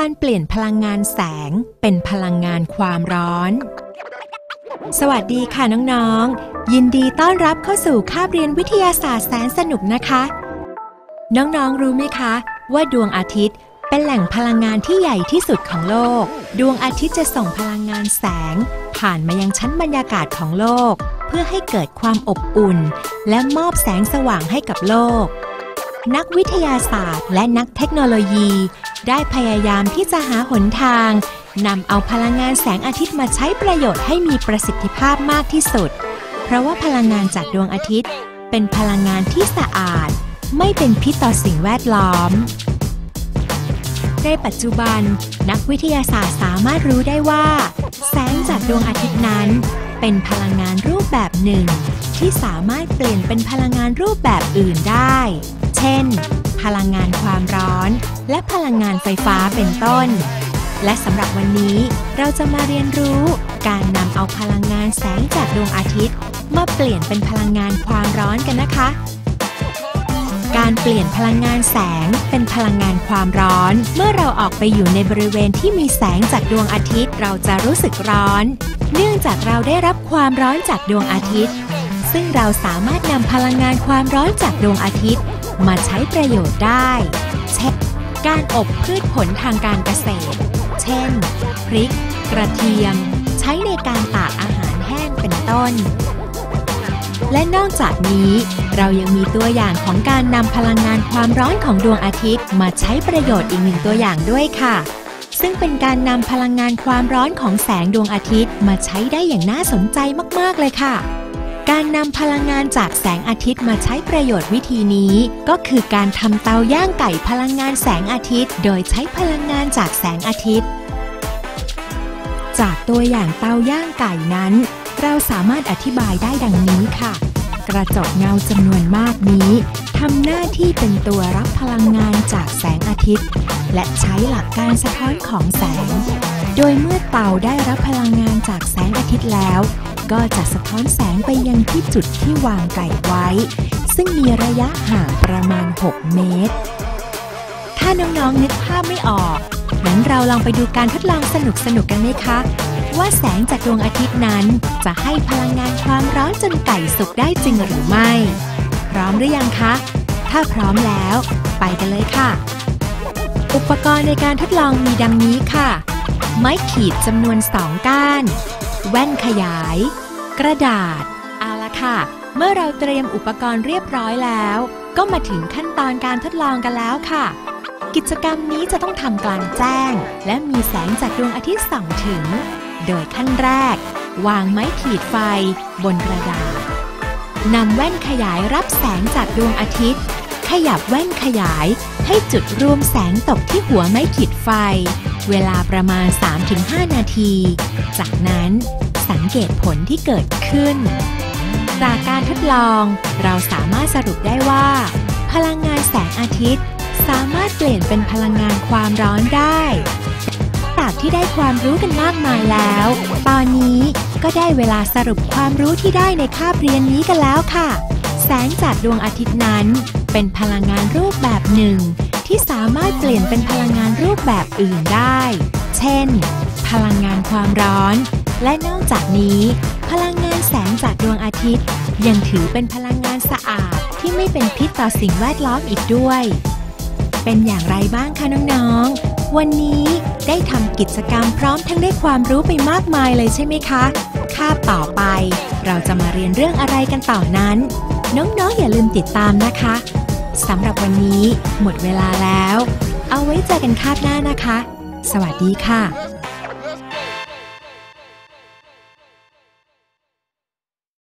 การเปลี่ยนพลังงานแสงเป็นพลังงานความร้อน สวัสดีค่ะน้องๆ ยินดีต้อนรับเข้าสู่คาบเรียนวิทยาศาสตร์แสนสนุกนะคะ น้องๆ รู้ไหมคะ ว่าดวงอาทิตย์เป็นแหล่งพลังงานที่ใหญ่ที่สุดของโลก ดวงอาทิตย์จะส่งพลังงานแสง ผ่านมายังชั้นบรรยากาศของโลก เพื่อให้เกิดความอบอุ่น และมอบแสงสว่างให้กับโลก นักวิทยาศาสตร์ และนักเทคโนโลยี ได้พยายามที่จะหาหนทางนำเอาพลังงานแสงอาทิตย์มาใช้ประโยชน์ให้มีประสิทธิภาพมากที่สุด เพราะว่าพลังงานจากดวงอาทิตย์ เป็นพลังงานที่สะอาด ไม่เป็นพิษต่อสิ่งแวดล้อม ในปัจจุบัน นักวิทยาศาสตร์สามารถรู้ได้ว่า แสงจากดวงอาทิตย์นั้น เป็นพลังงานรูปแบบหนึ่ง ที่สามารถเปลี่ยนเป็นพลังงานรูปแบบอื่นได้ เช่น พลังงานความร้อน และพลังงานไฟฟ้าเป็นต้น และสำหรับวันนี้เราจะมาเรียนรู้การนำเอาพลังงานแสงจากดวงอาทิตย์ มาเปลี่ยนเป็นพลังงานความร้อนกันนะคะ การเปลี่ยนพลังงานแสงเป็นพลังงานความร้อน เมื่อเราออกไปอยู่ในบริเวณที่มีแสงจากดวงอาทิตย์เราจะรู้สึกร้อน เนื่องจากเราได้รับความร้อนจากดวงอาทิตย์ซึ่งเราสามารถนำพลังงานความร้อนจากดวงอาทิตย์ มาใช้ประโยชน์ได้ เช่น การอบพืชผลทางการเกษตร เช่น พริก กระเทียม ใช้ในการตากอาหารแห้งเป็นต้น และนอกจากนี้เรายังมีตัวอย่างของการนำพลังงานความร้อนของดวงอาทิตย์ มาใช้ประโยชน์อีกหนึ่งตัวอย่างด้วยค่ะซึ่งเป็นการนำพลังงานความร้อนของแสงดวงอาทิตย์มาใช้ได้อย่างน่าสนใจมาก ๆ เลยค่ะ การนำพลังงานจากแสงอาทิตย์มาใช้ประโยชน์วิธีนี้ ก็คือการทำเตาย่างไก่พลังงานแสงอาทิตย์ โดยใช้พลังงานจากแสงอาทิตย์ จากตัวอย่างเตาย่างไก่นั้น เราสามารถอธิบายได้ดังนี้ค่ะ กระจกเงาจำนวนมากนี้ทำหน้าที่เป็นตัวรับพลังงานจากแสงอาทิตย์ และใช้หลักการสะท้อนของแสง โดยเมื่อเตาได้รับพลังงานจากแสงอาทิตย์แล้ว ก็จะสะท้อนแสงไปยังที่จุดที่วางไก่ไว้ ซึ่งมีระยะห่างประมาณ 6 เมตร ถ้าน้องๆนึกภาพไม่ออกงั้นเราลองไปดูการทดลองสนุกๆกันไหมคะ ว่าแสงจากดวงอาทิตย์นั้น จะให้พลังงานความร้อนจนไก่สุกได้จริงหรือไม่ พร้อมหรือยังคะ ถ้าพร้อมแล้ว ไปกันเลยค่ะ อุปกรณ์ในการทดลองมีดังนี้ค่ะ ไม้ขีดจำนวน 2 ก้าน แว่นขยาย กระดาษเอาละค่ะ เมื่อเราเตรียมอุปกรณ์เรียบร้อยแล้ว ก็มาถึงขั้นตอนการทดลองกันแล้วค่ะ กิจกรรมนี้จะต้องทำกลางแจ้ง และมีแสงจากดวงอาทิตย์ส่องถึง โดยขั้นแรก วางไม้ขีดไฟ บนกระดาษนำแว่นขยายรับแสงจากดวงอาทิตย์ ขยับแว่นขยายให้จุดรวมแสงตกที่หัวไม้ขีดไฟ เวลาประมาณ 3-5 นาที จากนั้นสังเกตผลที่เกิดขึ้น จากการทดลองเราสามารถสรุปได้ว่า พลังงานแสงอาทิตย์ สามารถเปลี่ยนเป็นพลังงานความร้อนได้จากที่ได้ความรู้กันมากมายแล้ว ตอนนี้ก็ได้เวลาสรุปความรู้ที่ได้ในคาบเรียนนี้กันแล้วค่ะ แสงจากดวงอาทิตย์นั้น เป็นพลังงานรูปแบบหนึ่ง ที่สามารถเปลี่ยนเป็นพลังงานรูปแบบอื่นได้ เช่น พลังงานความร้อน และนอกจากนี้ พลังงานแสงจากดวงอาทิตย์ ยังถือเป็นพลังงานสะอาดที่ไม่เป็นพิษต่อสิ่งแวดล้อมอีกด้วย เป็นอย่างไรบ้างคะน้องๆ วันนี้ได้ทำกิจกรรมพร้อมทั้งได้ความรู้ไปมากมายเลยใช่ไหมคะคาบต่อไป เราจะมาเรียนเรื่องอะไรกันต่อนั้น น้องๆออย่าลืมติดตามนะคะ สำหรับวันนี้หมดเวลาแล้ว เอาไว้เจอกันคาบหน้านะคะ สวัสดีค่ะ